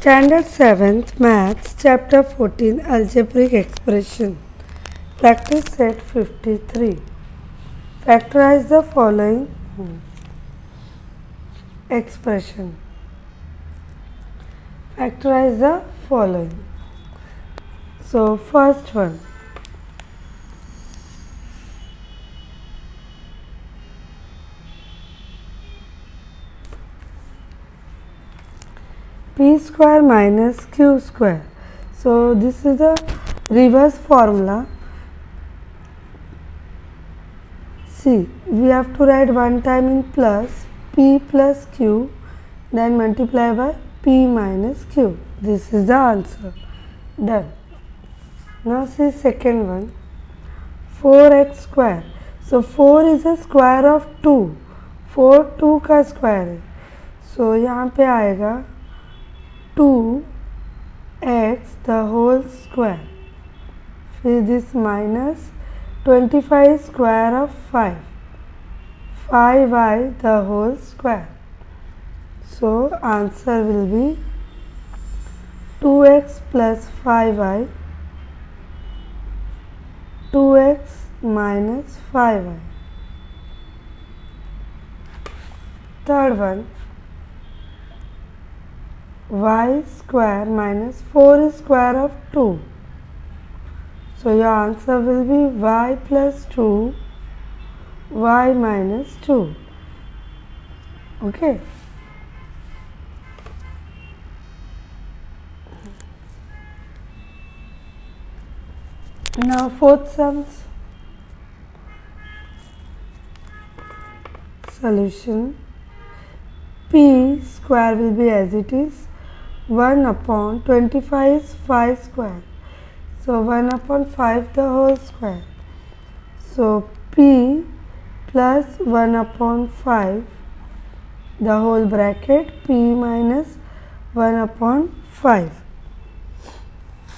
Standard 7th Maths Chapter 14 Algebraic Expression. Practice set 53 Factorize the following expression. Factorize the following. So first one p square minus q square. So this is the reverse formula. See, we have to write one time in plus p plus q then multiply by p minus q. This is the answer. Done. Now see second one 4x square. So 4 is a square of 2. 4 2 का square है so so, यहाँ पे आएगा 2x the whole square. फिर this minus 25 square of 5 5y the whole square. So answer will be 2x plus 5y 2x minus 5y third one y square minus 4 square of 2. So your answer will be y plus 2 y minus 2. Okay. Now fourth sums. Solution p square will be as it is 1 upon 25 is 5 square. So 1 upon 5 the whole square. So P plus 1 upon 5 the whole bracket P minus 1 upon 5.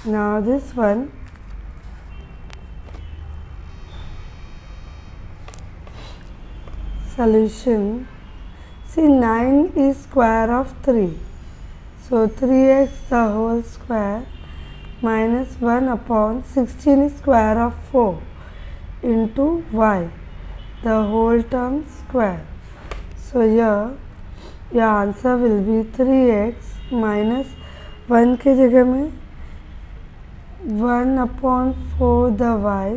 Now this one solution see 9 is square of 3 so three x the whole square minus one upon sixteen square of four into y the whole term square so your answer will be three x minus one के जगह में one upon four the y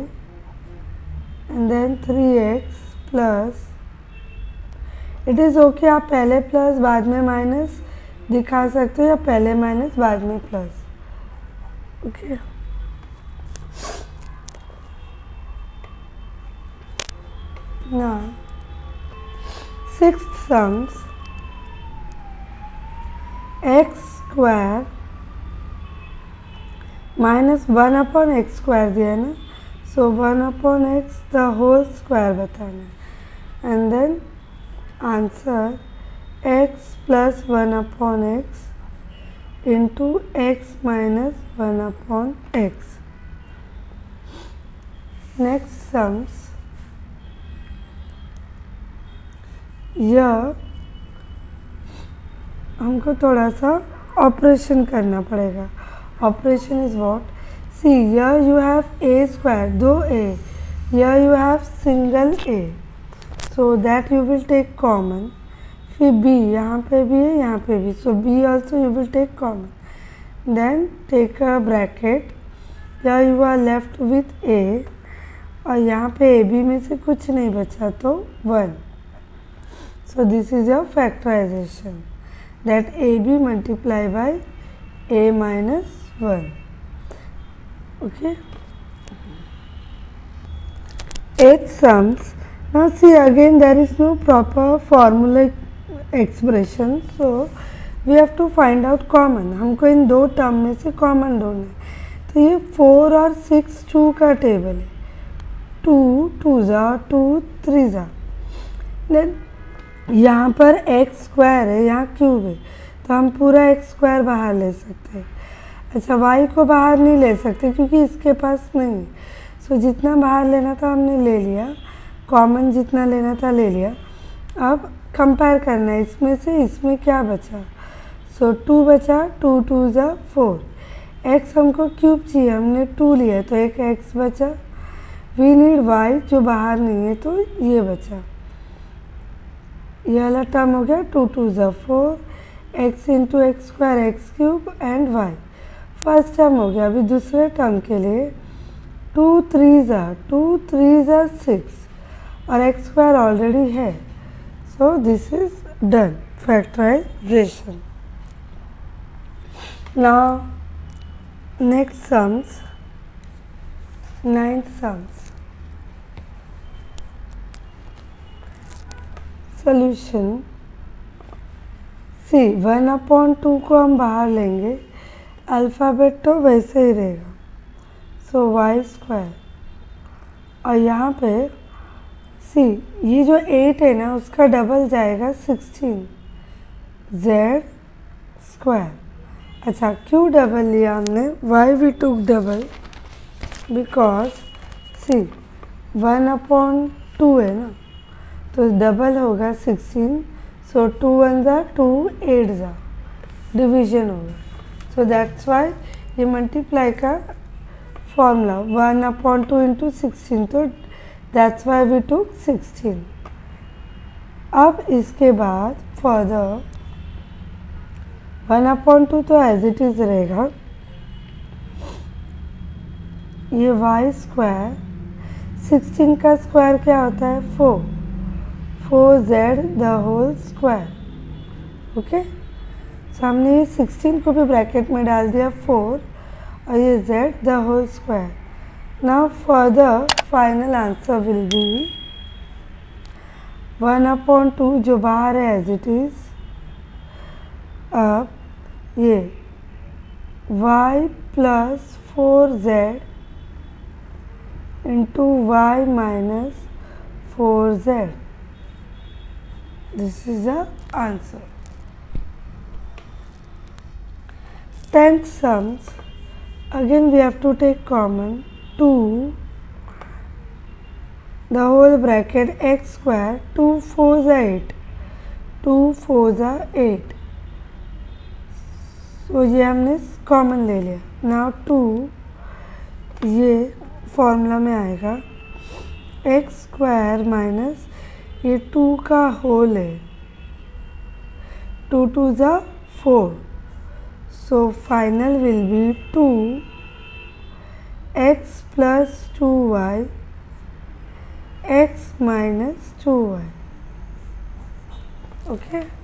and then three x plus it is okay आप पहले plus बाद में minus दिखा सकते हो या पहले माइनस बाद में plus okay six sums x square minus one upon x square दिया है ना? So one upon x the whole square बताना and then answer x plus 1 upon x into x minus 1 upon x. Next sums. यह हमको थोड़ा सा operation करना पड़ेगा। Operation is what see here you have a square दो a here you have single a so that you will take common फिर B यहाँ पे भी है, यहाँ पे भी। So b also you will take common then take a bracket या you are left with a और यहाँ पे ए बी में से कुछ नहीं बचा तो one so this is your factorization that a b multiply by a minus one okay eight sums. Now, see again, there is no proper formula. Expression so we have to find out common हमको इन दो term में से common ढूंढना है। तो ये four और सिक्स टू का टेबल है। टू टू ज़ा टू थ्री ज़ा देन यहाँ पर एक्स स्क्वायर है, यहाँ क्यूब है। तो हम पूरा एक्स स्क्वायर बाहर ले सकते हैं। अच्छा वाई को बाहर नहीं ले सकते क्योंकि इसके पास नहीं है। सो जितना बाहर लेना था हमने ले लिया। कॉमन जितना लेना था ले लिया। अब कंपेयर करना है इसमें से इसमें क्या बचा? सो so, टू बचा टू टू ज़ा फोर एक्स हमको क्यूब चाहिए हमने टू लिया तो एक एक्स बचा। वी नीड वाई जो बाहर नहीं है तो ये बचा। ये वाला टर्म हो गया टू टू ज़ा four x into x square x cube and y first term हो गया अभी दूसरे टर्म के लिए। टू थ्री ज़ा टू थ्री ज़ा सिक्स और एक्स स्क्वायर ऑलरेडी है। So this is done factorization now, next sums. Ninth sums. Solution. C one upon two को हम बाहर लेंगे. अल्फ़ाबेट तो वैसे ही रहेगा. सो वाई स्क्वायर और यहाँ पे सी, ये जो एट है ना, उसका डबल जाएगा सिक्सटीन जेड स्क्वायर अच्छा क्यों डबल लिया हमने? Why we took double because C one upon two है ना तो डबल होगा सिक्सटीन सो टू वन ज़ा टू एट ज़ा डिवीज़न होगा. सो दैट्स वाई ये मल्टीप्लाई का formula one upon two into sixteen तो that's why we two sixteen अब इसके बाद फर्दर वन अपॉन टू तो एज इट इज़ रहेगा। ये वाई स्क्वायर सिक्सटीन का स्क्वायर क्या होता है? Four four z the whole square okay so हमने ये सिक्सटीन को भी ब्रैकेट में डाल दिया फोर और ये z the whole square now further final answer will be one upon two जो बाहर है एज इट इज़ अब ये y plus four z into y minus four z This is the answer. Tenth sums. Again we have to take common 2 the whole bracket x square 2 4 is 8 2 4 is 8 so, ये हमने common ले लिया। Now to ये formula में आएगा। X square minus ये two का whole है। टू टू ज़ा four so final will be two x plus two y x minus two y okay?